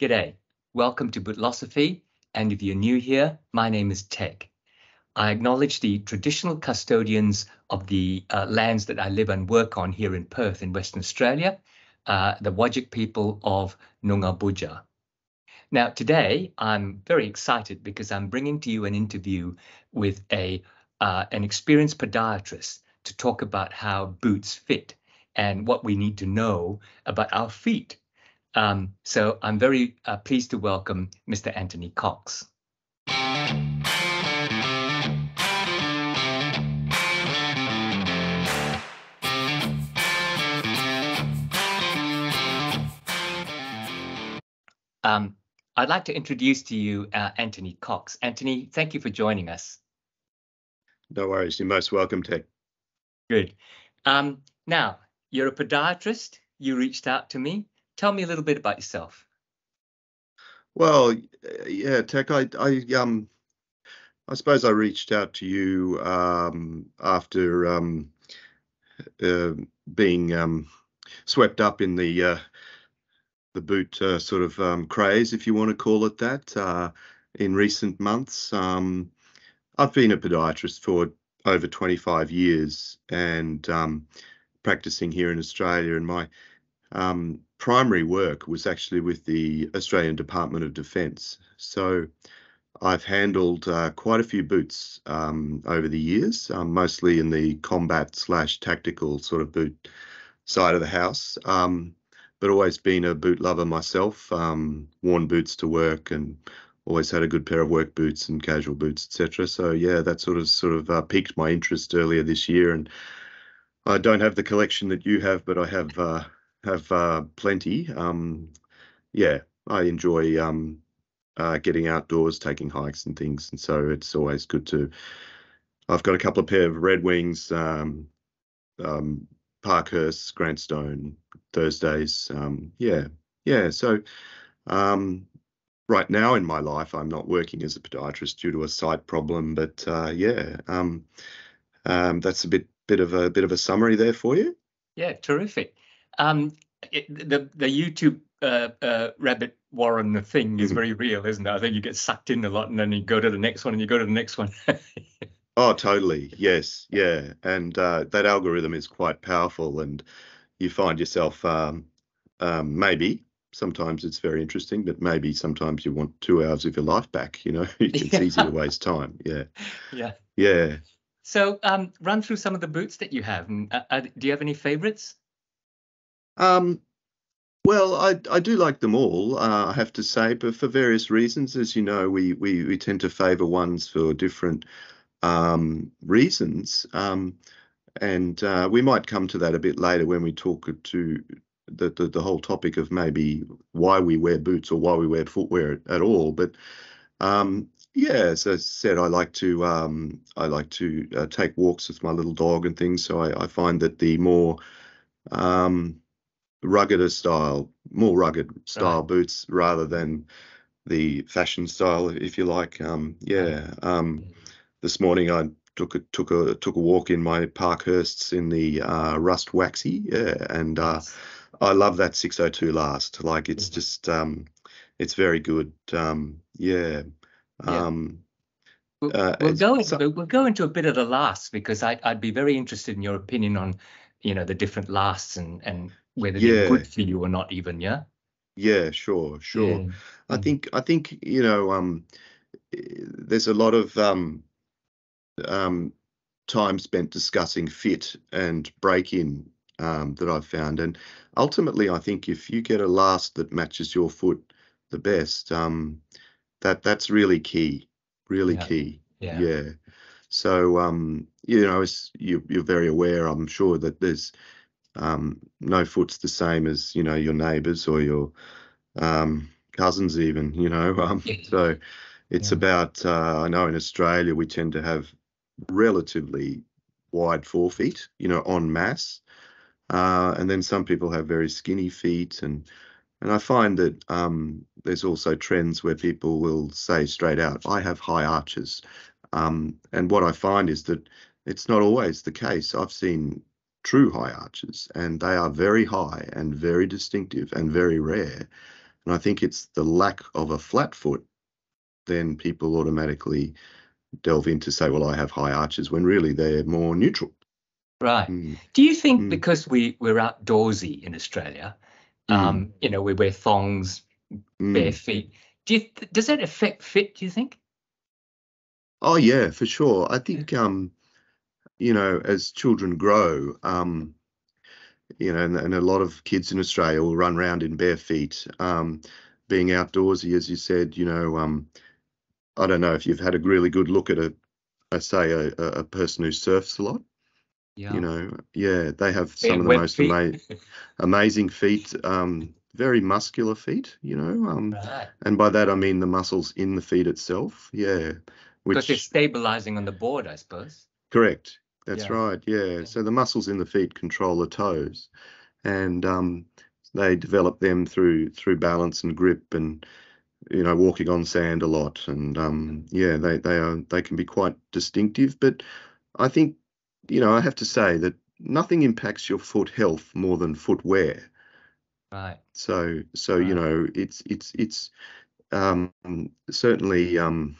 G'day, welcome to Bootlosophy, and if you're new here, my name is Teg. I acknowledge the traditional custodians of the uh, lands that I live and work on here in Perth in Western Australia, uh, the Whadjuk people of Noongar Boodja. Now, today I'm very excited because I'm bringing to you an interview with a uh, an experienced podiatrist to talk about how boots fit and what we need to know about our feet um, so I'm very uh, pleased to welcome Mr. Anthony Cox. Um, I'd like to introduce to you uh, Anthony Cox. Anthony, thank you for joining us. No worries. You're most welcome, Teg. Good. Um, now, you're a podiatrist. You reached out to me tell me a little bit about yourself. Well, yeah, Teg. I, I, um, I suppose I reached out to you um, after um, uh, being um, swept up in the uh, the boot uh, sort of um, craze, if you want to call it that, uh, in recent months. Um, I've been a podiatrist for over 25 years and um, practicing here in Australia, and my um, primary work was actually with the Australian Department of Defence. So I've handled uh, quite a few boots um, over the years, um, mostly in the combat slash tactical sort of boot side of the house. Um, but always been a boot lover myself. Um, worn boots to work and always had a good pair of work boots and casual boots, etc. So yeah, that sort of sort of uh, piqued my interest earlier this year. And I don't have the collection that you have, but I have. Uh, have uh, plenty. Um, yeah, I enjoy um, uh, getting outdoors, taking hikes and things, and so it's always good to. I've got a couple of pair of Red Wings, um, um, Parkhurst, Grant Stone, Thursdays. Um, yeah, yeah. So um, right now in my life, I'm not working as a podiatrist due to a sight problem, but uh, yeah, um, um, that's a bit bit of a bit of a summary there for you. Yeah, terrific. Um, it, the the YouTube uh, uh, rabbit warren the thing is mm-hmm. very real, isn't it? I think you get sucked in a lot, and then you go to the next one, and you go to the next one. oh, totally. Yes, yeah, and uh, that algorithm is quite powerful, and you find yourself um, um, maybe sometimes it's very interesting, but maybe sometimes you want two hours of your life back. You know, it's yeah. easy to waste time. Yeah. Yeah. Yeah. So, um, run through some of the boots that you have. Uh, uh do you have any favorites? Um, well, I I do like them all. Uh, I have to say, but for various reasons, as you know, we we we tend to favour ones for different um, reasons, um, and uh, we might come to that a bit later when we talk to the, the the whole topic of maybe why we wear boots or why we wear footwear at, all. But um, yeah, as I said, I like to um, I like to uh, take walks with my little dog and things. So I, I find that the more um, ruggeder style, more rugged style right. boots rather than the fashion style, if you like. Um, yeah. Um, this morning I took a took a took a walk in my Parkhursts in the uh, rust waxy, yeah, and uh, I love that 602 last. Like it's mm-hmm. just um, it's very good. Um, yeah. Um, We'll, uh, we'll go into, so, we'll go into a bit of the last because I, I'd be very interested in your opinion on you know the different lasts and and whether yeah. they're good for you or not even yeah yeah sure sure yeah. i mm. think i think you know um there's a lot of um um time spent discussing fit and break in um, that I've found. And ultimately, I think if you get a last that matches your foot the best, um, that that's really key, really yeah. key. Yeah. yeah. So um, you know, as you, you're very aware, I'm sure that there's um, no foot's the same as you know your neighbours or your um, cousins even. You know, um, so it's yeah. about. Uh, I know in Australia we tend to have relatively wide forefeet. You know, en masse, uh, and then some people have very skinny feet and. And I find that um, there's also trends where people will say straight out, I have high arches. Um, and what I find is that it's not always the case. I've seen true high arches, and they are very high and very distinctive and very rare. And I think it's the lack of a flat foot, then people automatically delve into say, well, I have high arches when really they're more neutral. Right. Mm. Do you think mm. because we we're outdoorsy in Australia, mm. um, you know, we wear thongs, bare feet. Do you does that affect fit? Do you think? Oh yeah, for sure. I think um, you know, as children grow, um, you know, and, and, a lot of kids in Australia will run around in bare feet. Um, being outdoorsy, as you said, you know, um, I don't know if you've had a really good look at a, I say, a, a person who surfs a lot. Yeah. You know, yeah, they have some of the most ama- amazing feet, um, very muscular feet, you know. Um, right. And by that, I mean the muscles in the feet itself. Yeah. Which, because they're stabilizing on the board, I suppose. Correct. That's yeah. right. Yeah. So the muscles in the feet control the toes, and um, they develop them through through balance and grip and you know walking on sand a lot and um, yeah they they are they can be quite distinctive but i think you know i have to say that nothing impacts your foot health more than footwear right so so right. you know it's it's it's um, certainly um,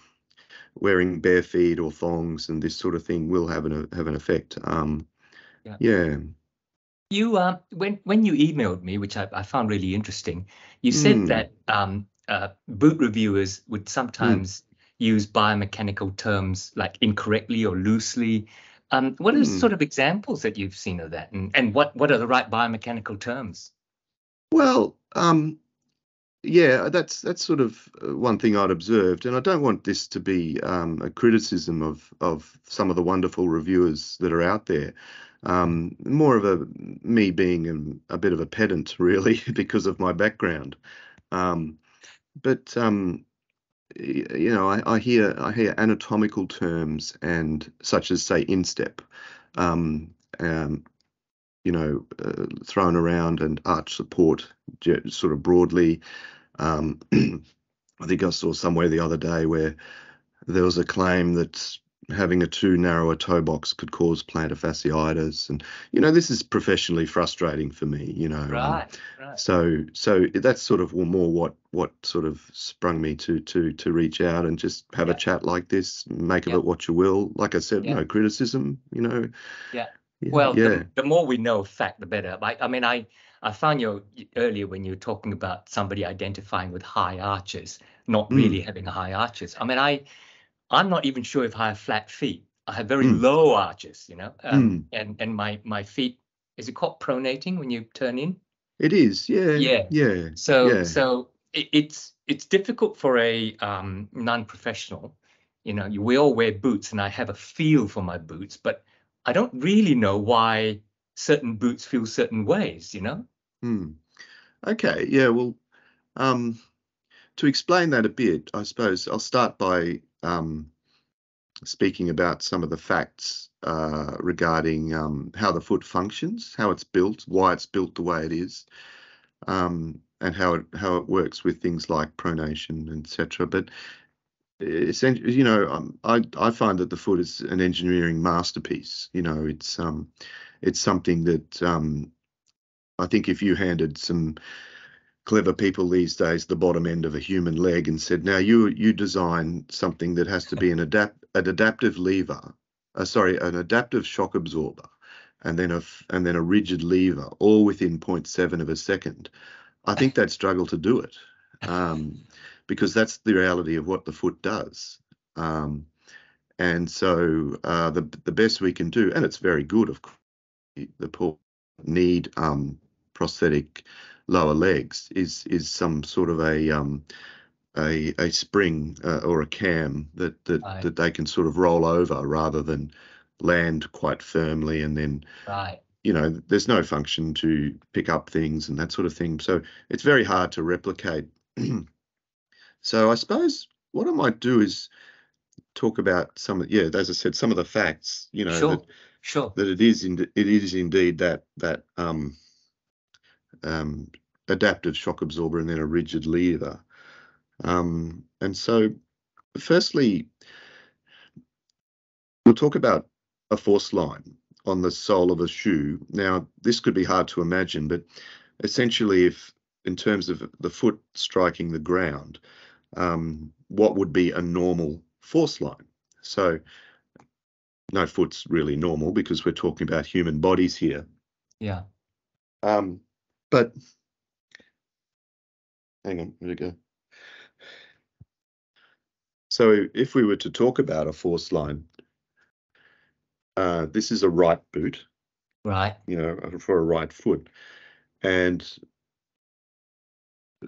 wearing bare feet or thongs and this sort of thing will have an have an effect. Um, yeah. yeah. You uh, when when you emailed me, which I, I found really interesting, you said mm. that um, uh, boot reviewers would sometimes mm. use biomechanical terms like incorrectly or loosely. Um, what are mm. sort of examples that you've seen of that, and and what what are the right biomechanical terms? Well, um, yeah, that's that's sort of uh, one thing I'd observed, and I don't want this to be um, a criticism of of some of the wonderful reviewers that are out there. Um, more of a me being a, a, bit of a pedant, really, because of my background. Um, but um, you know, I, I, hear I hear anatomical terms and such as say instep, um, um, you know, uh, thrown around and arch support sort of broadly. Um, I think I saw somewhere the other day where there was a claim that having a too narrow a toe box could cause plantar fasciitis and you know this is professionally frustrating for me you know right, um, right. so so that's sort of more what what sort of sprung me to to to reach out and just have yeah. a chat like this make of it what you will like i said yeah. no criticism you know yeah well, yeah. the, the, more we know fact, the better. I, I mean, I I found you earlier when you were talking about somebody identifying with high arches, not mm. really having high arches. I mean, I I'm not even sure if I have flat feet. I have very mm. low arches, you know, um, mm. and and my my feet is it called pronating when you turn in? It is, yeah, yeah, yeah. So yeah. so it, it's it's difficult for a um, non-professional. You know, we all wear boots, and I have a feel for my boots, but I don't really know why certain boots feel certain ways, you know? Hmm. Okay, yeah, well, um, to explain that a bit, I suppose I'll start by um, speaking about some of the facts uh, regarding um, how the foot functions, how it's built, why it's built the way it is, um, and how it how it works with things like pronation, etc. But essentially, you know, um, I I find that the foot is an engineering masterpiece. You know, it's um, it's something that um, I think if you handed some clever people these days the bottom end of a human leg and said, now you you design something that has to be an adapt an adaptive lever, uh, sorry, an adaptive shock absorber, and then a and then a rigid lever, all within 0.7 of a second. I think they'd struggle to do it. Um, because that's the reality of what the foot does. Um, and so uh, the the best we can do, and it's very good, of course, the poor need um, prosthetic lower legs is is some sort of a um, a, a spring uh, or a cam that that, right. that they can sort of roll over rather than land quite firmly and then right. you know there's no function to pick up things and that sort of thing so it's very hard to replicate So I suppose what I might do is talk about some of yeah, as I said, some of the facts. You know, sure, that, sure. that it is in, it is indeed that that um, um, adaptive shock absorber and then a rigid lever. Um, and so, firstly, we'll talk about a force line on the sole of a shoe. Now, this could be hard to imagine, but essentially, if in terms of the foot striking the ground, um, what would be a normal force line. So no foot's really normal because we're talking about human bodies here. Yeah. Um, but hang on, where'd it go? So if we were to talk about a force line, uh, this is a right boot, Right. you know, for a right foot. And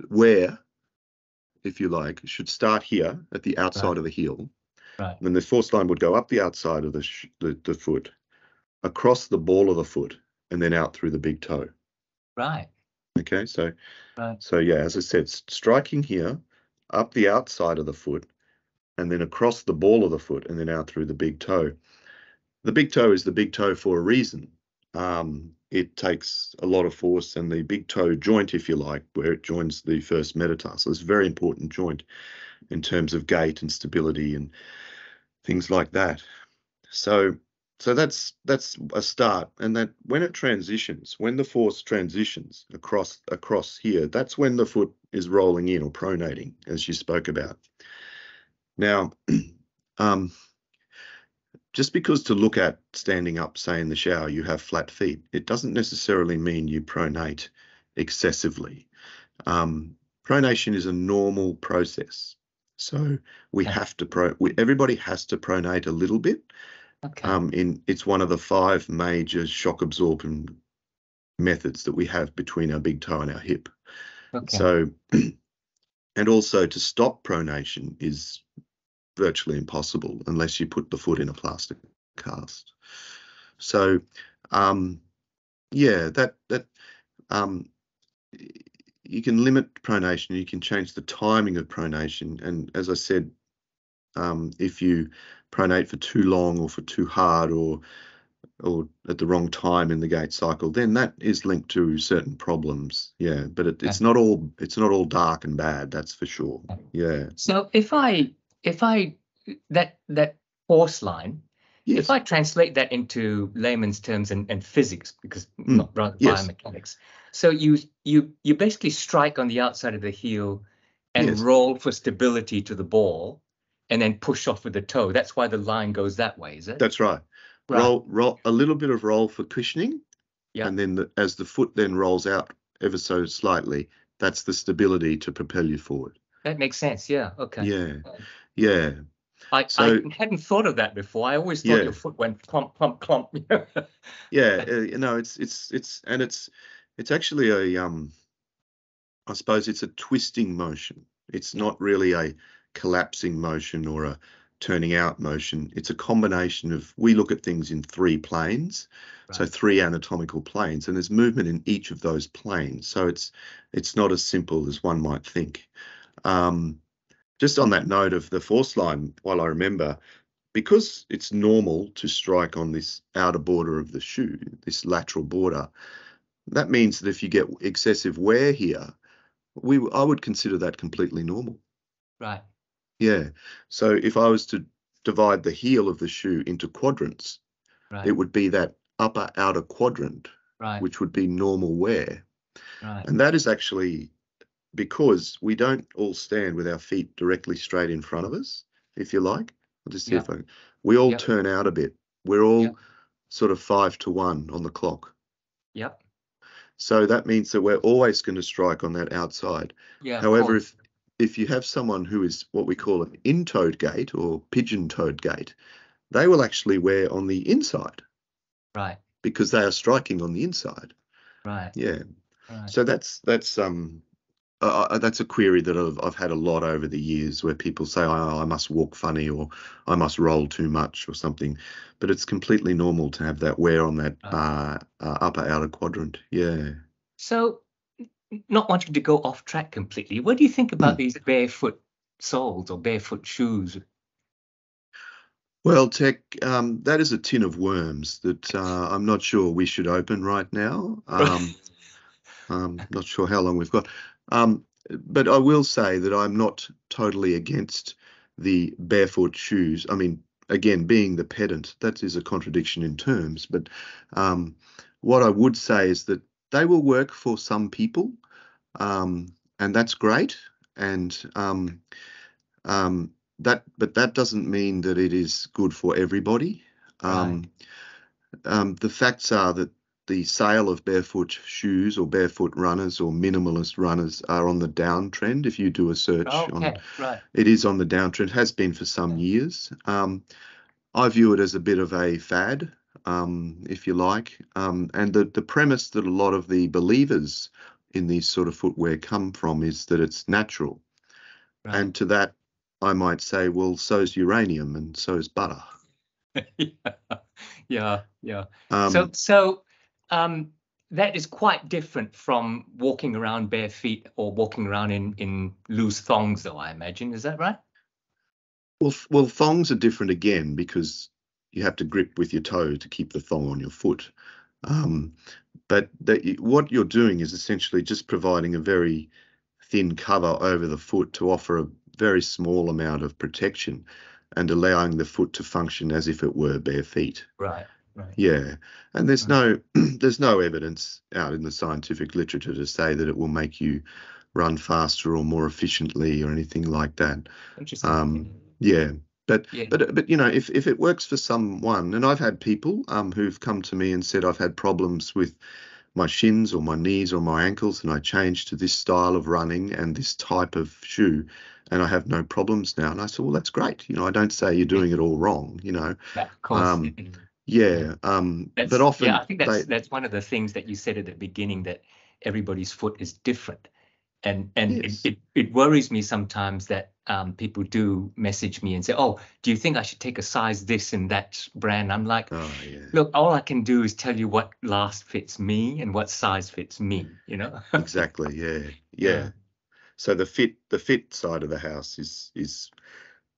where, if you like, should start here at the outside Right. of the heel. Right. Then the force line would go up the outside of the, sh- the the foot, across the ball of the foot, and then out through the big toe. Right. Okay, so Right. so yeah, as I said, striking here, up the outside of the foot, and then across the ball of the foot, and then out through the big toe. The big toe is the big toe for a reason. Um, it takes a lot of force, and the big toe joint, if you like, where it joins the first metatarsal, is a very important joint in terms of gait and stability and things like that. So so that's that's a start. And that when it transitions when the force transitions across across here that's when the foot is rolling in or pronating as you spoke about. Now um just because to look at standing up say in the shower you have flat feet it doesn't necessarily mean you pronate excessively um pronation is a normal process so we Okay. have to pro we, everybody has to pronate a little bit Okay. um, in it's one of the five major shock absorption methods that we have between our big toe and our hip. okay. So, and also to stop pronation is virtually impossible unless you put the foot in a plastic cast. So, um, yeah, that that um, you can limit pronation. You can change the timing of pronation, and as I said, um, if you pronate for too long or for too hard or or at the wrong time in the gait cycle, then that is linked to certain problems. Yeah, but it, it's not all it's not all dark and bad. That's for sure. Yeah. so if I if I that that force line, Yes. if I translate that into layman's terms and, and physics, because Mm, not rather yes. biomechanics, so you you you basically strike on the outside of the heel and Yes. roll for stability to the ball, and then push off with the toe. That's why the line goes that way, is it? That's right. Right. Roll roll a little bit of roll for cushioning. Yeah. And then the, as the foot then rolls out ever so slightly, that's the stability to propel you forward. That makes sense. Yeah. Okay. Yeah. Yeah. I, So- I hadn't thought of that before. I always thought Yeah. your foot went clump, clump, clump. yeah uh, you know it's it's it's and it's it's actually a um i suppose it's a twisting motion it's not really a collapsing motion or a turning out motion it's a combination of we look at things in three planes so three anatomical planes and there's movement in each of those planes so it's it's not as simple as one might think um just on that note of the force line while i remember because it's normal to strike on this outer border of the shoe, this lateral border, that means that if you get excessive wear here, we I would consider that completely normal. right. Yeah. So if I was to divide the heel of the shoe into quadrants, Right. it would be that upper outer quadrant, right. which would be normal wear. right. And that is actually because we don't all stand with our feet directly straight in front of us, if you like. I'll just see if I we all Yep. turn out a bit. We're all Yep. sort of five to one on the clock. Yep. So that means that we're always going to strike on that outside. Yeah. However, if if you have someone who is what we call an in-toed gait or pigeon-toed gait, they will actually wear on the inside right. because they are striking on the inside. Right. Yeah. Right. So that's that's um uh, that's a query that I've I've had a lot over the years where people say oh, I must walk funny or I must roll too much or something, but it's completely normal to have that wear on that uh, uh, upper outer quadrant. Yeah. So, not wanting to go off track completely, what do you think about these barefoot soles or barefoot shoes? Well, Teg, um, that is a tin of worms that uh, I'm not sure we should open right now. Um, I'm not sure how long we've got. Um, but I will say that I'm not totally against the barefoot shoes. I mean, again, being the pedant, that is a contradiction in terms. But um, what I would say is that they will work for some people. um, and that's great. And um, um, that, but that doesn't mean that it is good for everybody. Um, um, the facts are that the sale of barefoot shoes or barefoot runners or minimalist runners are on the downtrend. If you do a search Okay, on, right. it is on the downtrend. Has been for some years. Um, I view it as a bit of a fad, um, if you like. Um, and the the premise that a lot of the believers in these sort of footwear come from is that it's natural. right. And to that, I might say, well, so's uranium and so's butter. yeah, yeah, yeah. Um, so, so um, that is quite different from walking around bare feet or walking around in in loose thongs, though. I imagine is that right? Well, well, thongs are different again because you have to grip with your toe to keep the thong on your foot. Um, but that what you're doing is essentially just providing a very thin cover over the foot to offer a very small amount of protection and allowing the foot to function as if it were bare feet. Right, right. Yeah, and there's no there's no evidence out in the scientific literature to say that it will make you run faster or more efficiently or anything like that. Interesting. Um, Yeah, but Yeah. but but you know, if if it works for someone, and I've had people um who've come to me and said I've had problems with my shins or my knees or my ankles, and I changed to this style of running and this type of shoe, and I have no problems now. And I said, well, that's great. You know, I don't say you're doing it all wrong. You know, Yeah, of course. um. Yeah. Um, That's- but often yeah, I think that's they, that's one of the things that you said at the beginning that everybody's foot is different, and and Yes. it, it it worries me sometimes that um, people do message me and say, "Oh, do you think I should take a size this and that brand?" I'm like, oh yeah, look, all I can do is tell you what last fits me and what size fits me. You know. exactly. Yeah, yeah. Yeah. So the fit the fit side of the house is is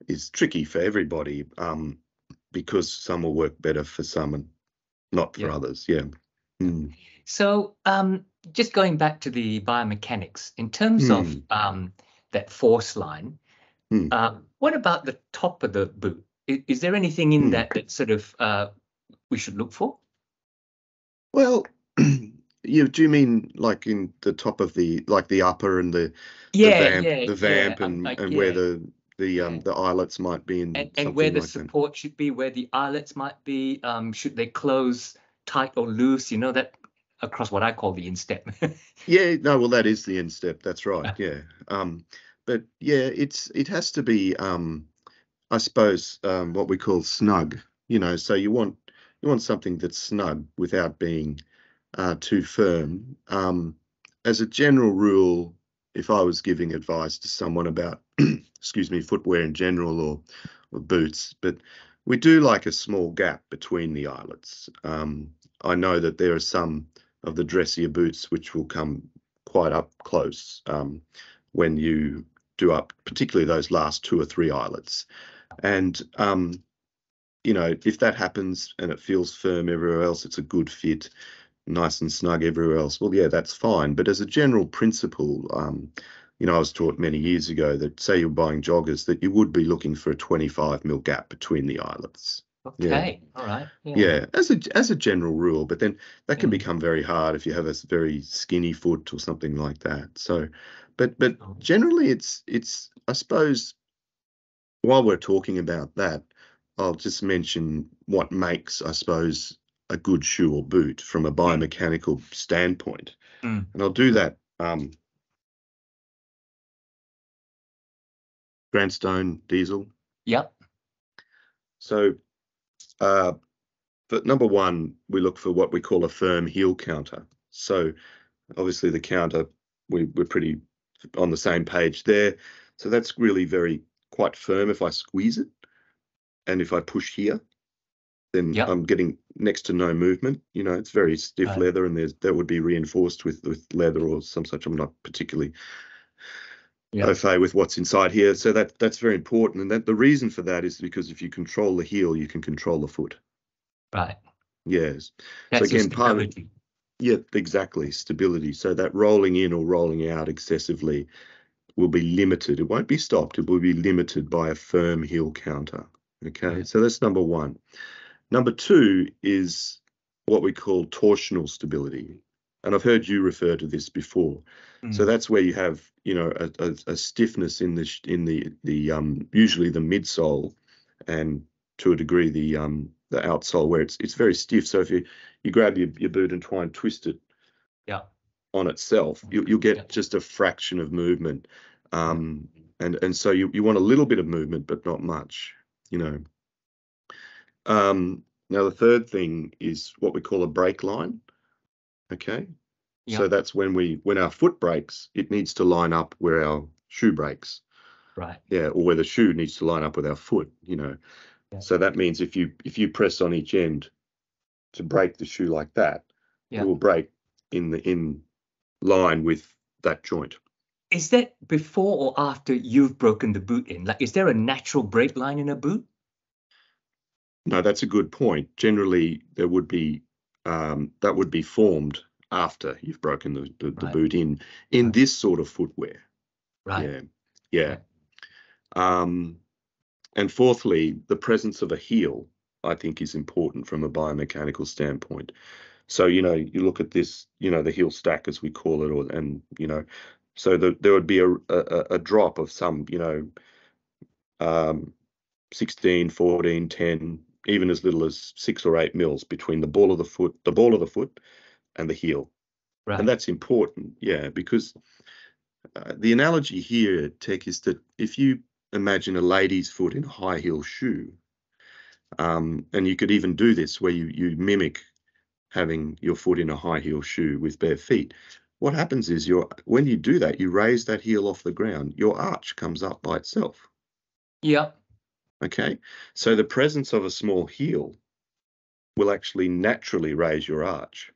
is tricky for everybody um, because some will work better for some and not for Yeah. others. Yeah. Mm. So, um, just going back to the biomechanics, in terms of Hmm. um, that force line, Hmm. um, what about the top of the boot? Is, is there anything in Hmm. that that sort of uh, we should look for? Well, you do you mean like in the top of the like the upper and the Yeah, the vamp, yeah, the vamp yeah, and like, and where the the um the eyelets might be in and, and where the like that. support should be, where the eyelets might be. Um, should they close tight or loose? You know that across what I call the instep. Yeah, no, well, that is the instep. That's right. Yeah. Um, but yeah, it's it has to be, um, I suppose, um, what we call snug. You know, so you want you want something that's snug without being uh, too firm. Um, as a general rule, if I was giving advice to someone about, excuse me, footwear in general or or boots, but we do like a small gap between the eyelets. Um, I know that there are some of the dressier boots which will come quite up close um, when you do up, particularly those last two or three eyelets. And um, you know, if that happens and it feels firm everywhere else, it's a good fit, nice and snug everywhere else. Well, yeah, that's fine. But as a general principle, um, you know, I was taught many years ago that say you're buying joggers, that you would be looking for a 25 mil gap between the eyelets. Yeah. okay, all right. Yeah, as a as a general rule, but then that can Mm. become very hard if you have a very skinny foot or something like that. So, but but Oh. generally, it's it's I suppose while we're talking about that, I'll just mention what makes I suppose a good shoe or boot from a biomechanical standpoint, Mm. and I'll do that. Um, Grant Stone diesel. Yep. So, uh, but number one, we look for what we call a firm heel counter. So, obviously, the counter we, we're pretty on the same page there. So that's really very quite firm. If I squeeze it, and if I push here, then Yep. I'm getting next to no movement. You know, it's very stiff leather, and there's that would be reinforced with with leather or some such. I'm not particularly Yeah. with what's inside here. So that that's very important. And that the reason for that is because if you control the heel, you can control the foot. Right. Yes. That's your again, part of-. Yeah, exactly. Stability. So that rolling in or rolling out excessively will be limited. It won't be stopped. It will be limited by a firm heel counter. Okay. Yeah. So that's number one. Number two is what we call torsional stability. And I've heard you refer to this before. Mm. So that's where you have, you know, a, a, a, stiffness in the in the the um usually the midsole, and to a degree the um the outsole where it's it's very stiff. So if you you grab your, your boot and try and twist it, yeah, on itself, you, you'll get yeah. just a fraction of movement. Um, and and so you you want a little bit of movement, but not much, you know. Um, now the third thing is what we call a break line. Okay. Yep. So that's when we when our foot breaks, it needs to line up where our shoe breaks. Right. Yeah, or where the shoe needs to line up with our foot, you know. Yeah. So that means if you if you press on each end to break the shoe like that, yeah. it will break in the in line with that joint. Is that before or after you've broken the boot in? Like is there a natural break line in a boot? No, that's a good point. Generally, there would be um, that would be formed after you've broken the, the, right. the boot in in right. this sort of footwear. Right. Yeah. Yeah. Right. Um, and fourthly, the presence of a heel, I think, is important from a biomechanical standpoint. So you know, you look at this, you know, the heel stack as we call it, or and you know, so the, there would be a, a, a drop of some, you know, um, 16, 14, 10, even as little as six or eight mils between the ball of the foot, the ball of the foot, and the heel. Right. And that's important, yeah, because uh, the analogy here, Teg, is that if you imagine a lady's foot in a high heel shoe, um, and you could even do this where you you mimic having your foot in a high heel shoe with bare feet. What happens is your when you do that, you raise that heel off the ground, your arch comes up by itself. Yep. Okay. So the presence of a small heel will actually naturally raise your arch.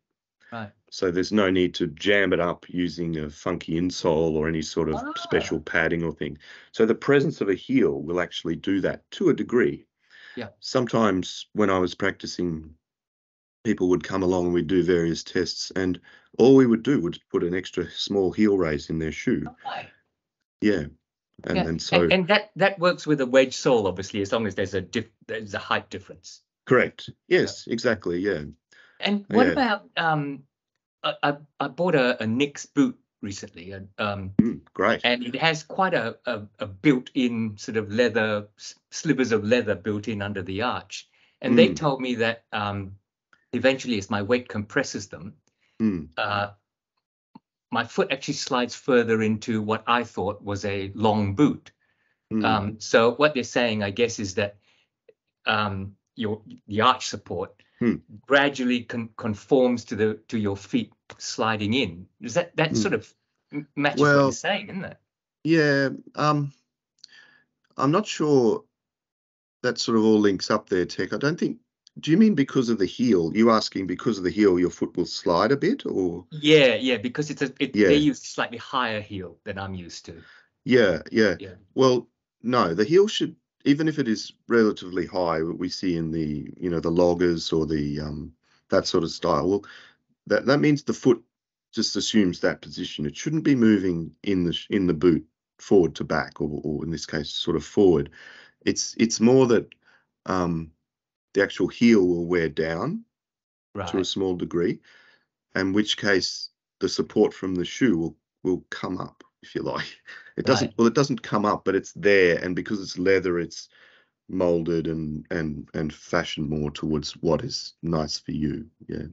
Right. So there's no need to jam it up using a funky insole or any sort of ah. special padding or thing. So the presence of a heel will actually do that to a degree. Yeah. Sometimes when I was practicing, people would come along and we'd do various tests, and all we would do would put an extra small heel raise in their shoe. Okay. Yeah. And, yeah. and so and, and, that that works with a wedge sole, obviously, as long as there's a diff, there's a height difference. Correct. Yes, yeah. exactly. Yeah. And what yeah. about um, I, I bought a, a Nicks boot recently, and um, mm, great, and it has quite a, a, a, built-in sort of leather slivers of leather built in under the arch, and mm. they told me that um, eventually, as my weight compresses them, mm. uh, my foot actually slides further into what I thought was a long boot. Mm. Um, so what they're saying, I guess, is that um, your the arch support hmm. gradually con- conforms to the to your feet sliding in. Is that that hmm. sort of matches well, what you're saying, isn't it? Yeah. Um, I'm not sure that sort of all links up there, Teg. I don't think. Do you mean because of the heel? You asking because of the heel, your foot will slide a bit, or? Yeah, yeah, because it's a it, yeah. they use slightly higher heel than I'm used to. Yeah, yeah, yeah. Well, no, the heel should even if it is relatively high, what we see in the you know the loggers or the um, that sort of style, well, that that means the foot just assumes that position. It shouldn't be moving in the in the boot forward to back, or, or in this case, sort of forward. It's it's more that um, the actual heel will wear down right. to a small degree, in which case the support from the shoe will will come up if you like. It doesn't right. well, it doesn't come up, but it's there, and because it's leather, it's molded and and and fashioned more towards what is nice for you. Yeah.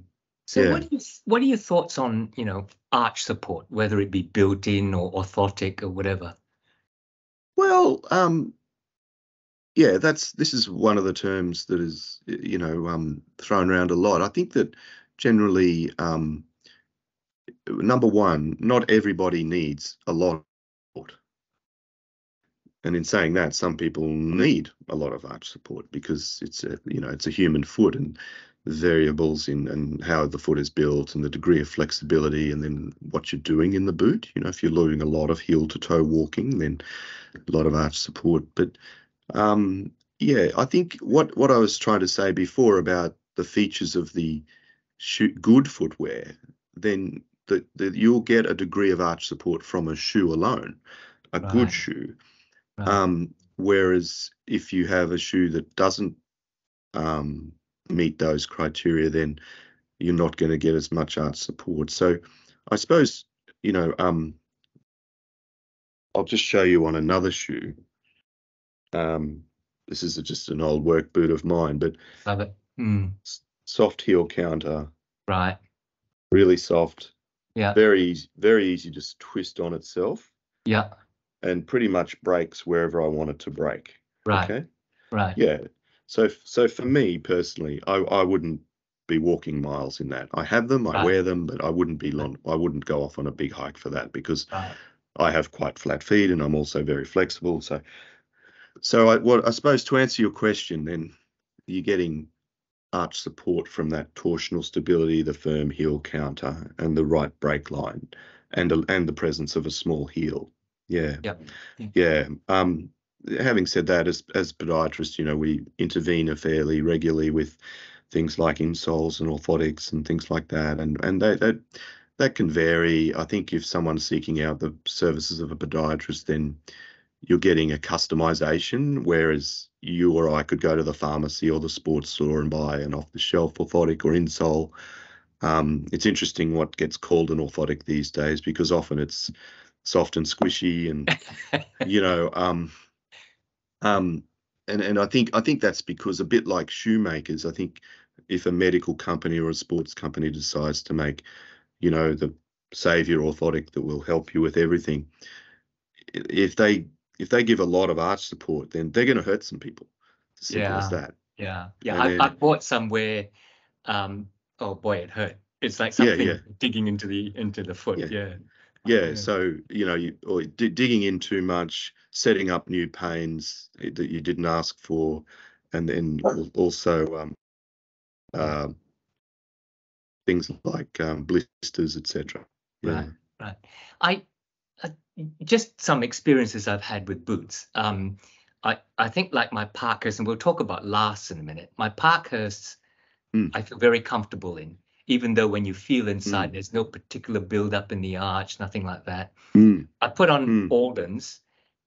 So yeah. what are, you, what are your thoughts on you know arch support, whether it be built in or orthotic or whatever? Well, um, yeah, that's this is one of the terms that is you know um, thrown around a lot. I think that generally um, number one, not everybody needs a lot of support. And in saying that, some people need a lot of arch support because it's a you know it's a human foot and variables in and how the foot is built and the degree of flexibility and then what you're doing in the boot. You know, if you're doing a lot of heel to toe walking, then a lot of arch support. But um, yeah, I think what what I was trying to say before about the features of the shoe, good footwear, then that, that you'll get a degree of arch support from a shoe alone, a right. good shoe. Right. Um, whereas if you have a shoe that doesn't um, meet those criteria, then you're not going to get as much arch support. So I suppose, you know, um, I'll just show you on another shoe. Um, this is just an old work boot of mine, but Love it. Mm, soft heel counter, right. really soft, Yeah. very easy, very easy to twist on itself, Yeah. and pretty much breaks wherever I want it to break. Right. Okay. Right. Yeah. So so for me personally, I I wouldn't be walking miles in that. I have them, I Right. wear them, but I wouldn't be long. I wouldn't go off on a big hike for that because Right. I have quite flat feet and I'm also very flexible. So so I what I suppose to answer your question, then you're getting arch support from that torsional stability, the firm heel counter, and the right break line, and a, and the presence of a small heel. Yeah. Yep. Yeah. Yeah. Um, having said that, as as podiatrists, you know, we intervene fairly regularly with things like insoles and orthotics and things like that, and and they, that that can vary. I think if someone's seeking out the services of a podiatrist, then you're getting a customization, whereas you or I could go to the pharmacy or the sports store and buy an off-the-shelf orthotic or insole. Um, it's interesting what gets called an orthotic these days because often it's soft and squishy and you know um um and and I think I think that's because a bit like shoemakers I think if a medical company or a sports company decides to make you know the savior orthotic that will help you with everything if they if they give a lot of arch support then they're going to hurt some people simple as Yeah. that Yeah. Yeah. I, I then- bought somewhere. Um. Oh boy, it hurt. It's like something yeah. digging into the into the foot. Yeah. Yeah. yeah, Yeah. so you know you or d- digging in too much setting up new pains that you didn't ask for and then also um uh, things like um, blisters etc yeah Right. I, I just some experiences I've had with boots. Um, I I think like my Parkhurst, and we'll talk about lasts in a minute. My Parkhursts, Mm. I feel very comfortable in, even though when you feel inside, Mm. there's no particular build up in the arch, nothing like that. Mm, I put on Mm. Aldens,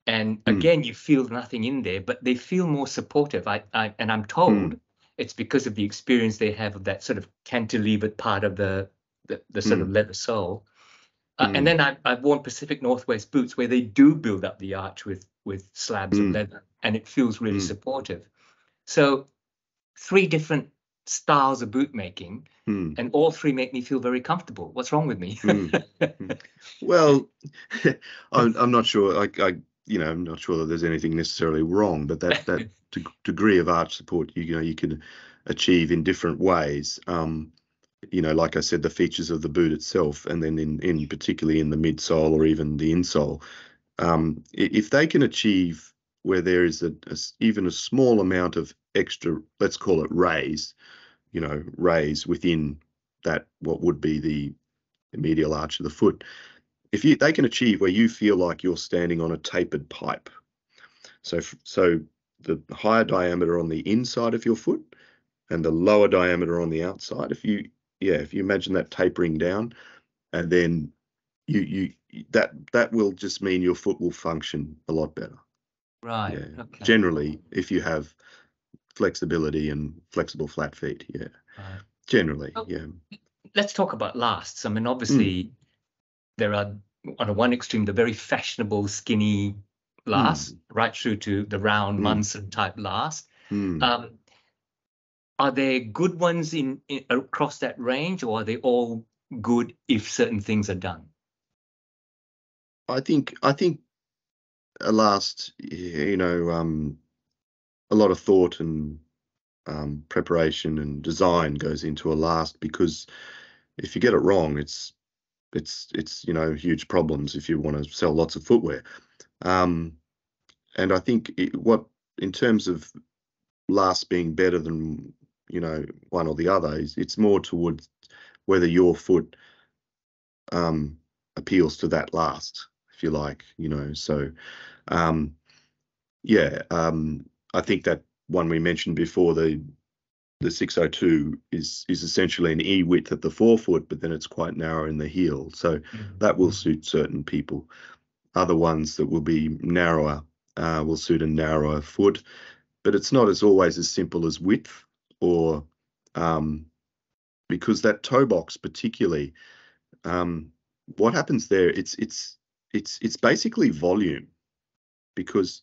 and Mm. again, you feel nothing in there, but they feel more supportive. I, I and I'm told Mm. it's because of the experience they have of that sort of cantilevered part of the the, the sort of leather sole. Uh, Mm. and then I've, I've worn Pacific Northwest boots where they do build up the arch with with slabs of Mm. leather, and it feels really Mm. supportive. So, three different styles of boot making, mm, and all three make me feel very comfortable. What's wrong with me? Mm. well I'm, I'm not sure I, I you know i'm not sure that there's anything necessarily wrong but that that de- degree of arch support you, know you can achieve in different ways um you know like i said the features of the boot itself and then in in particularly in the midsole or even the insole. Um if they can achieve where there is a, a even a small amount of extra let's call it raise you know raise within that what would be the medial arch of the foot if you they can achieve where you feel like you're standing on a tapered pipe. So so the higher diameter on the inside of your foot and the lower diameter on the outside if you yeah if you imagine that tapering down and then you you that that will just mean your foot will function a lot better right. yeah Okay. generally if you have flexibility and flexible flat feet yeah right. generally Oh. yeah let's talk about lasts. I mean, Hmm. obviously, there are on one extreme the very fashionable skinny last, right through to the round Mm. Munson type last. Hmm. Um, are there good ones in, in across that range, or are they all good if certain things are done? I think I think a last you know um, a lot of thought and um, preparation and design goes into a last because if you get it wrong, it's it's it's you know huge problems if you want to sell lots of footwear. Um, and I think it, what in terms of last being better than you know one or the other is it's more towards whether your foot um, appeals to that last, if you like, you know. So, um, yeah, um, I think that one we mentioned before, the the 602 is is essentially an E width at the forefoot, but then it's quite narrow in the heel. So that will suit certain people. Other ones that will be narrower uh, will suit a narrower foot, but it's not as always as simple as width or um, because that toe box particularly, um, what happens there? It's it's it's it's basically volume, because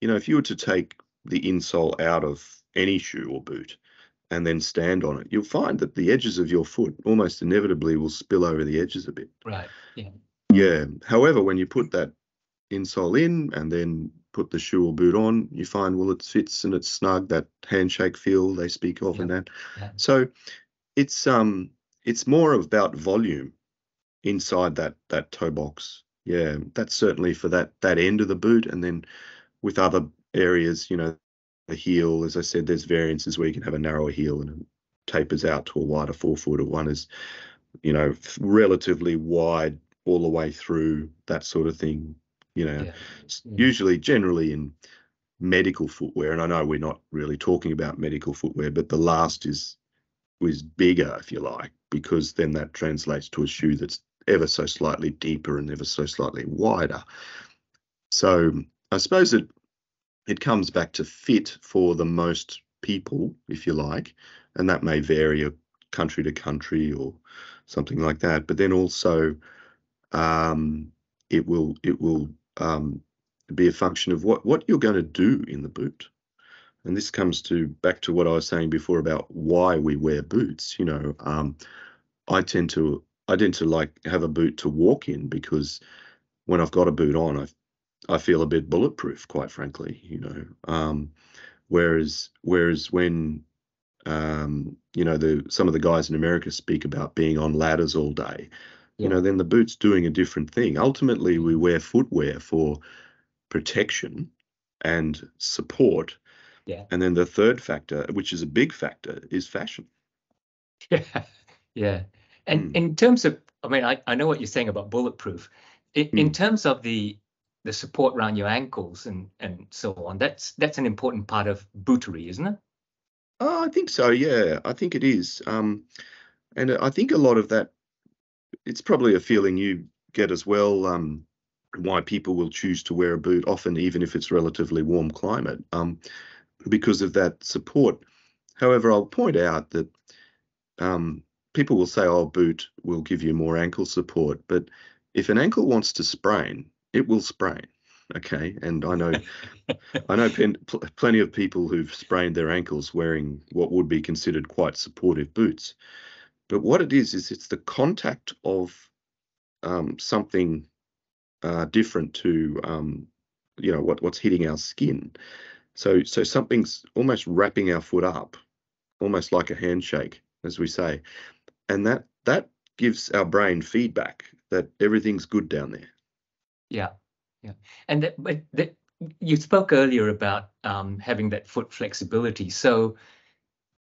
you know if you were to take the insole out of any shoe or boot and then stand on it, you'll find that the edges of your foot almost inevitably will spill over the edges a bit. Right. Yeah. Yeah. However, when you put that insole in and then put the shoe or boot on, you find well it fits and it's snug. That handshake feel they speak of and that. So it's um it's more about volume inside that that toe box. Yeah, that's certainly for that that end of the boot, and then with other areas, you know, the heel, as I said, there's variances where you can have a narrower heel and it tapers out to a wider forefoot, or one is, you know, relatively wide all the way through, that sort of thing. You know, Yeah. Yeah. usually, generally in medical footwear, and I know we're not really talking about medical footwear, but the last is is bigger, if you like, because then that translates to a shoe that's ever so slightly deeper and ever so slightly wider. So I suppose it it comes back to fit for the most people, if you like, and that may vary country to country or something like that. But then also, um, it will it will um, be a function of what what you're going to do in the boot. And this comes to back to what I was saying before about why we wear boots. You know, um, I tend to I tend to like have a boot to walk in because when I've got a boot on, I I feel a bit bulletproof, quite frankly. You know, um, whereas whereas when um, you know the some of the guys in America speak about being on ladders all day, you know, then the boot's doing a different thing. Ultimately, we wear footwear for protection and support. Yeah. And then the third factor, which is a big factor, is fashion. Yeah, yeah. And Mm. in terms of, I mean, I, I know what you're saying about bulletproof. In, in terms of the the support around your ankles and and so on, that's that's an important part of bootery, isn't it? Oh, I think so. Yeah, I think it is. Um, and I think a lot of that, it's probably a feeling you get as well. Um, why people will choose to wear a boot, often even if it's relatively warm climate, um, because of that support. However, I'll point out that um, people will say, "Oh, boot will give you more ankle support," but if an ankle wants to sprain, it will sprain. Okay, and I know I know pl- plenty of people who've sprained their ankles wearing what would be considered quite supportive boots. But what it is, is it's the contact of um, something uh, different to, um, you know, what, what's hitting our skin. So, so something's almost wrapping our foot up, almost like a handshake, as we say, and that that gives our brain feedback that everything's good down there. Yeah, yeah. And that, but that you spoke earlier about um, having that foot flexibility. So,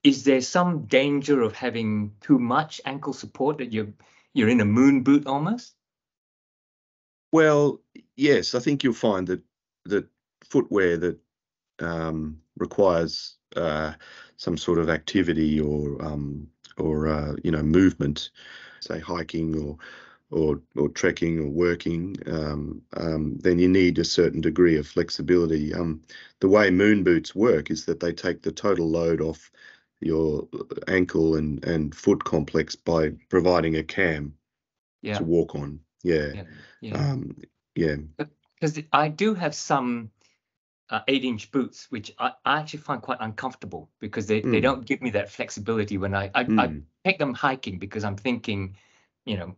is there some danger of having too much ankle support that you're you're in a moon boot almost? Well, yes, I think you'll find that that footwear that um, requires uh, some sort of activity or um, or uh, you know movement, say hiking or or or trekking or working, um, um, then you need a certain degree of flexibility. Um, the way moon boots work is that they take the total load off your ankle and and foot complex by providing a cam Yeah, to walk on. Yeah. yeah, yeah. Um, yeah. because I do have some uh, eight-inch boots, which I, I actually find quite uncomfortable because they, they Mm. don't give me that flexibility when I I, I Mm. take them hiking because I'm thinking, you know,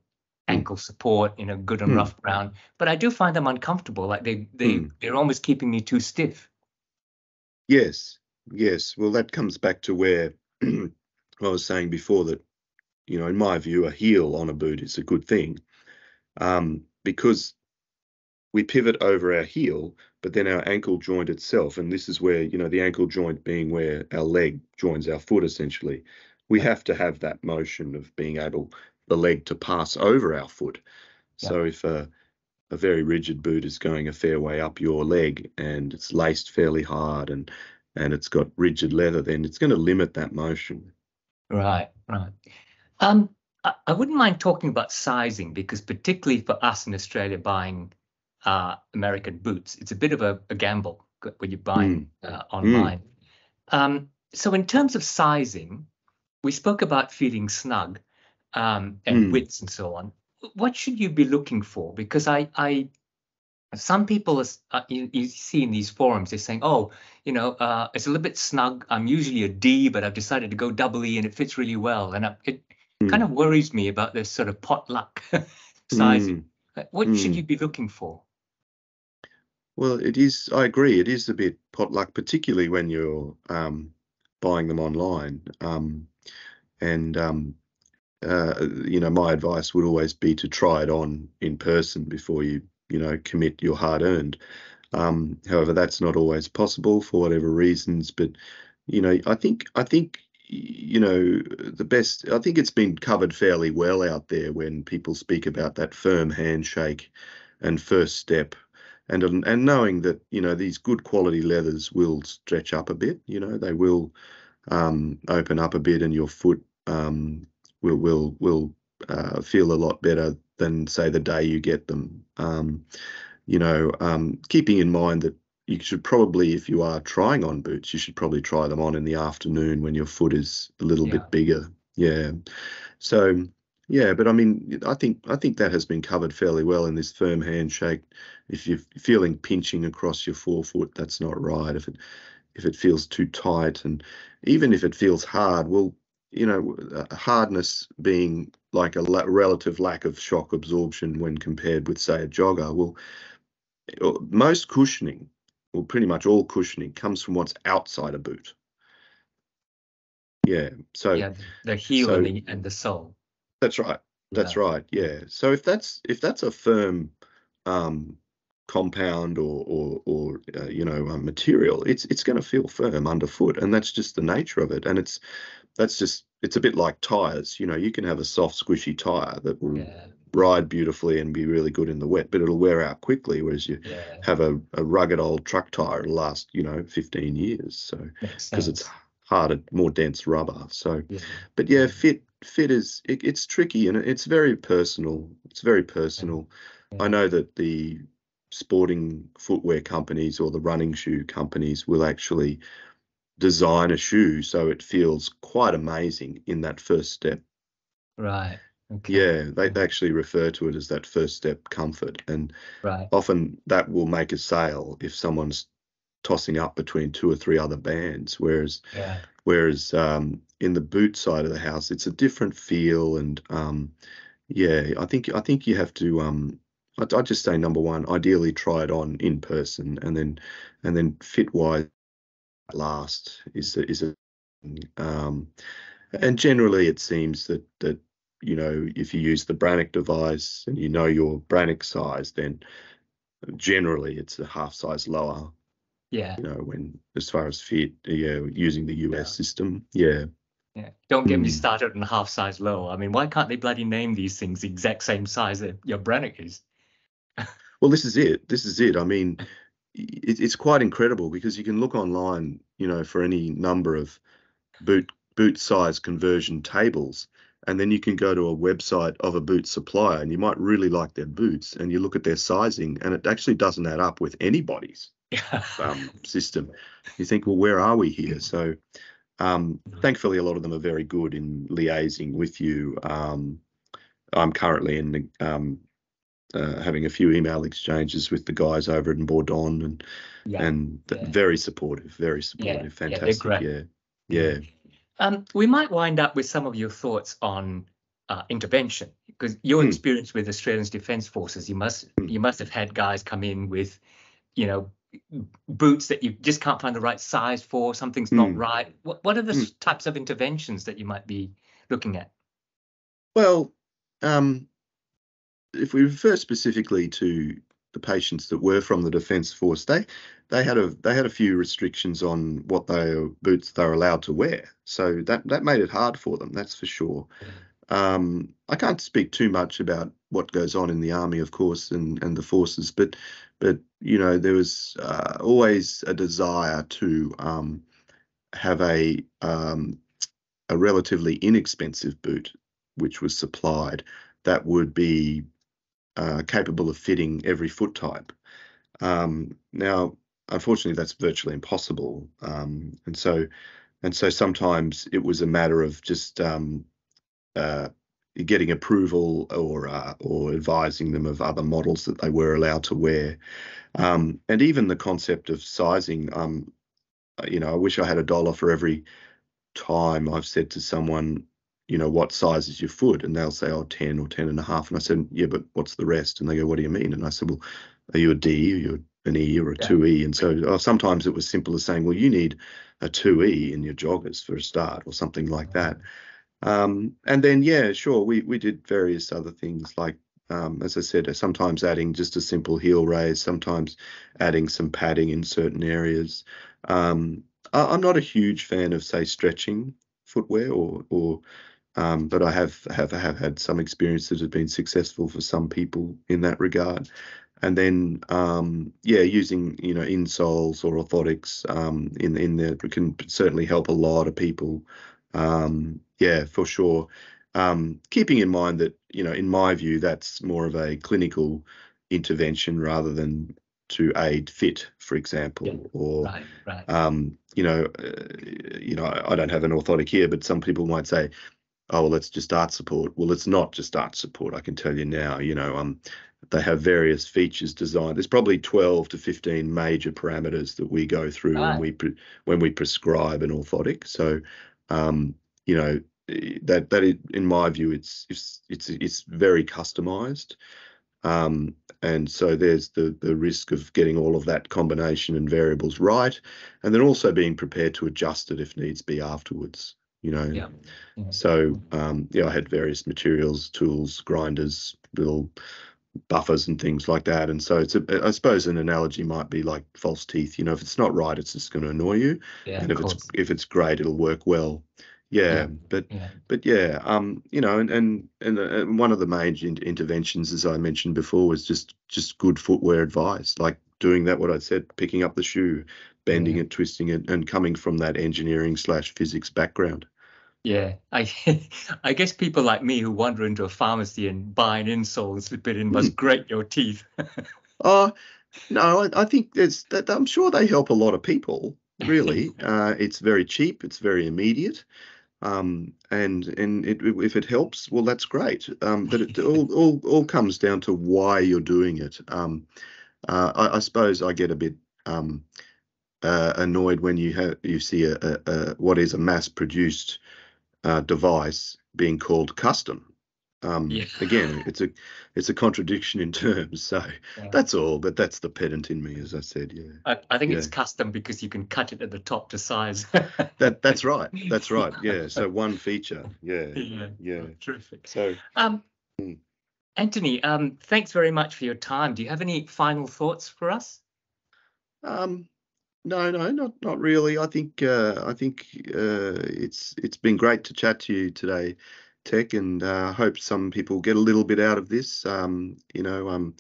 ankle support, you know, good and Mm. rough ground. But I do find them uncomfortable. Like they they Mm. they're almost keeping me too stiff. Yes. Yes. Well, that comes back to where I was saying before that, you know, in my view, a heel on a boot is a good thing um, because we pivot over our heel, but then our ankle joint itself, and this is where, you know, the ankle joint being where our leg joins our foot essentially, we have to have that motion of being able, the leg to pass over our foot. So if a, a very rigid boot is going a fair way up your leg and it's laced fairly hard and and it's got rigid leather, then it's going to limit that motion. Right, right. Um, I, I wouldn't mind talking about sizing because particularly for us in Australia buying uh, American boots, it's a bit of a, a gamble when you're buying uh, online. Um, so in terms of sizing, we spoke about feeling snug um, and Mm. widths and so on. What should you be looking for? Because I, I, some people is- uh, you, you see in these forums, they're saying, "Oh, you know, uh, it's a little bit snug. I'm usually a D, but I've decided to go double E, and it fits really well." And I, it Mm. kind of worries me about this sort of potluck sizing. Mm. What should Mm. you be looking for? Well, it is. I agree. It is a bit potluck, particularly when you're um, buying them online. Um, and um, uh, you know, my advice would always be to try it on in person before you, you know, commit your hard earned. Um, however, that's not always possible for whatever reasons. But you know, I think I think you know the best. I think it's been covered fairly well out there when people speak about that firm handshake and first step and and knowing that you know these good quality leathers will stretch up a bit you know they will um, open up a bit and your foot um, will will will uh, feel a lot better than say the day you get them um, you know um, keeping in mind that you should probably if you are trying on boots you should probably try them on in the afternoon when your foot is a little Yeah. bit bigger yeah so yeah but i mean i think i think that has been covered fairly well in this firm handshake if you're feeling pinching across your forefoot, that's not right. If it if it feels too tight, and even if it feels hard, well, you know, uh, hardness being like a la- relative lack of shock absorption when compared with, say, a jogger. Well, uh, most cushioning, well, pretty much all cushioning, comes from what's outside a boot. Yeah. So yeah, the heel and the and the sole. that's right. That's Yeah. right. Yeah. So if that's if that's a firm um, compound or or or uh, you know uh, material, it's it's going to feel firm underfoot, and that's just the nature of it. And it's that's just it's a bit like tires. You know, you can have a soft, squishy tire that will Yeah, ride beautifully and be really good in the wet, but it'll wear out quickly. Whereas you yeah, have a, a rugged old truck tire, it'll last you know 15 years. So because it's harder, more dense rubber. So Yeah. but yeah, fit fit is it, it's tricky and it's very personal. It's very personal. I know that the sporting footwear companies or the running shoe companies will actually design a shoe so it feels quite amazing in that first step. Right. Okay. Yeah, they, they actually refer to it as that first step comfort. And Right. often that will make a sale if someone's tossing up between two or three other bands. Whereas Yeah. Whereas um, in the boot side of the house, it's a different feel, and um, yeah, I think I think you have to. Um, I'd, I'd just say number one, ideally try it on in person, and then and then fit wise last is a, is a um, and generally it seems that that you know if you use the Brannock device and you know your Brannock size, then generally it's a half size lower Yeah. you know, when as far as fit, yeah, using the US Yeah. system, yeah, Yeah. Don't get me Mm. started on half size low. I mean, why can't they bloody name these things the exact same size that your Brannock is? Well, this is it. This is it. I mean, it, it's quite incredible because you can look online, you know, for any number of boot boot size conversion tables, and then you can go to a website of a boot supplier, and you might really like their boots, and you look at their sizing, and it actually doesn't add up with anybody's um, system. You think, well, where are we here? So, um, thankfully, a lot of them are very good in liaising with you. Um, I'm currently in the, um, uh, having a few email exchanges with the guys over in Bourdon, and yeah. and yeah. very supportive, very supportive, yeah, fantastic. great. Yeah, yeah. Um, we might wind up with some of your thoughts on uh, intervention because your Hmm. experience with Australia's Defence Forces, you must Hmm. you must have had guys come in with, you know, boots that you just can't find the right size for. Something's not Hmm. right. What what are the Hmm. types of interventions that you might be looking at? Well, um, if we refer specifically to the patients that were from the Defence Force, they they had a they had a few restrictions on what they boots they were allowed to wear. So that that made it hard for them. That's for sure. Um, I can't speak too much about what goes on in the army, of course, and and the forces, but but you know there was uh, always a desire to um, have a um, a relatively inexpensive boot, which was supplied that would be uh, capable of fitting every foot type. Um, now, unfortunately, that's virtually impossible, um, and so and so sometimes it was a matter of just um, uh, getting approval or uh, or advising them of other models that they were allowed to wear, um, and even the concept of sizing. Um, you know, I wish I had a dollar for every time I've said to someone, you know, what size is your foot? And they'll say, oh, 10 or 10 and a half. And I said, yeah, but what's the rest? And they go, what do you mean? And I said, well, are you a D? Are you an E or a yeah. 2E? And so oh, sometimes it was simple as saying, well, you need a 2E in your joggers for a start or something like that. Um, and then, yeah, sure, we, we did various other things like, um, as I said, sometimes adding just a simple heel raise, sometimes adding some padding in certain areas. Um, I, am not a huge fan of, say, stretching footwear or, or um, but I have, have have had some experience that has been successful for some people in that regard and then um, yeah, using you know insoles or orthotics um, in in there can certainly help a lot of people. Um, yeah, for sure. Um, keeping in mind that you know, in my view, that's more of a clinical intervention rather than to aid fit, for example, yeah, or right, right. Um, you know, uh, you know, I, I don't have an orthotic here, but some people might say, oh well it's just arch support well it's not just arch support i can tell you now you know um they have various features designed. There's probably 12 to 15 major parameters that we go through right. when we pre- when we prescribe an orthotic. So, um, you know, that that is, in my view, it's it's it's it's very customized. Um, and so there's the the risk of getting all of that combination and variables right, and then also being prepared to adjust it if needs be afterwards. You know, yeah. yeah. so um, yeah, I had various materials, tools, grinders, little buffers and things like that. And so it's a, I suppose an analogy might be like false teeth. You know, if it's not right, it's just going to annoy you. Yeah, and if it's if it's great, it'll work well. Yeah, yeah. but yeah. but yeah, um, you know, and and and, uh, one of the main interventions, as I mentioned before, was just just good footwear advice, like doing that. What I said, picking up the shoe, bending it, twisting it, and coming from that engineering slash physics background. Yeah, I I guess people like me who wander into a pharmacy and buy an insole and slip it in must grate your teeth. uh no, I, I think there's that I'm sure they help a lot of people. Really, uh, it's very cheap. It's very immediate. Um, and and it, if it helps, well, that's great. Um, but it all, all all comes down to why you're doing it. Um, uh, I, I suppose I get a bit um, uh, annoyed when you have you see a, a, a what is a mass produced uh, device being called custom. Um, yeah. again, it's a it's a contradiction in terms. So yeah. that's all. But that's the pedant in me, as I said. Yeah. I, I think yeah. it's custom because you can cut it at the top to size. that that's right. That's right. Yeah. So one feature. Yeah. Yeah. yeah. Oh, terrific. So. Um, hmm. Anthony, um, thanks very much for your time. Do you have any final thoughts for us? Um, no, no, not not really. I think uh, I think uh, it's it's been great to chat to you today, Teg, and uh, hope some people get a little bit out of this. Um, you know, um,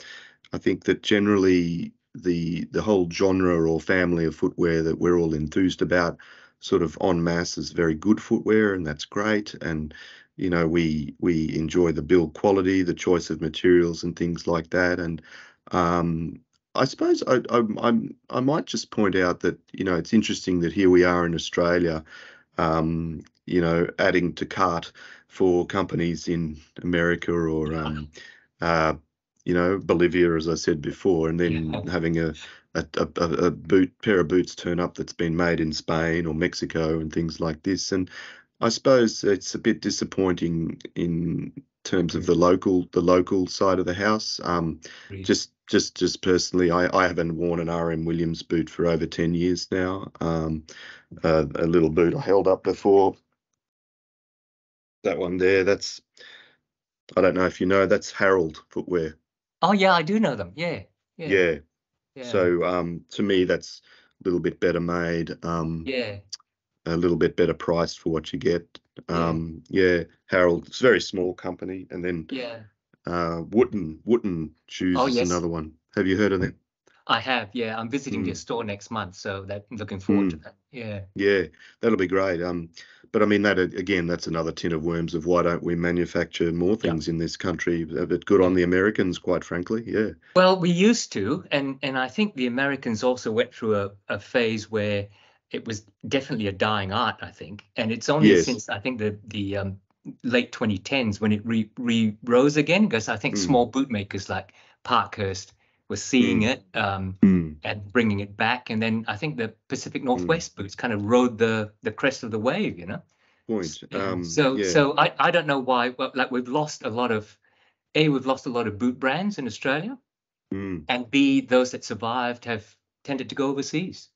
I think that generally the the whole genre or family of footwear that we're all enthused about, sort of en masse, is very good footwear, and that's great. And you know, we we enjoy the build quality, the choice of materials, and things like that. And um, I suppose I, I, I might just point out that you know it's interesting that here we are in Australia, um, you know, adding to cart for companies in America or um, uh, you know Bolivia, as I said before, and then yeah. having a, a, a, a boot pair of boots turn up that's been made in Spain or Mexico and things like this. And I suppose it's a bit disappointing in terms of the local the local side of the house. Um, just just just personally, I, I haven't worn an RM Williams boot for over ten years now. Um, uh, a little boot I held up before. That one there, that's I don't know if you know, that's Harold footwear. Oh yeah, I do know them. Yeah. Yeah. yeah. yeah. So um, to me, that's a little bit better made. Um, yeah. A little bit better priced for what you get. Um, yeah. yeah. Harold, it's a very small company, and then yeah uh, Wooten Wooten shoes oh, is yes. another one. Have you heard of them? I have, yeah. I'm visiting mm. their store next month, so that looking forward mm. to that. Yeah. Yeah, that'll be great. Um, but I mean that again, that's another tin of worms of why don't we manufacture more things yeah. in this country? But good on the Americans, quite frankly. Yeah. Well, we used to, and and I think the Americans also went through a, a phase where it was definitely a dying art, I think, and it's only Yes. since I think the the um, late 2010s when it re, re rose again because I think Mm. small bootmakers like Parkhurst were seeing Mm. it um, Mm, and bringing it back, and then I think the Pacific Northwest boots kind of rode the the crest of the wave, you know. point. Um, so yeah. so I, I don't know why well, like we've lost a lot of a we've lost a lot of boot brands in Australia Mm, and b those that survived have tended to go overseas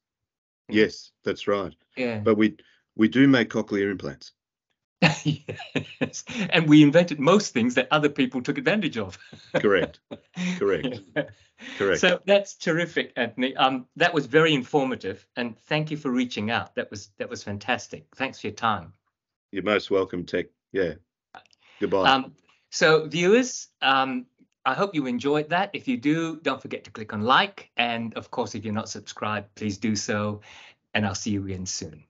yes, that's right. yeah But we we do make cochlear implants. yes and we invented most things that other people took advantage of Correct. Correct. Yeah. Correct. so that's terrific anthony um that was very informative and thank you for reaching out that was that was fantastic thanks for your time You're most welcome, Teg. Yeah. Goodbye. Um, so viewers, um, I hope you enjoyed that. If you do, don't forget to click on like. And of course, if you're not subscribed, please do so. And I'll see you again soon.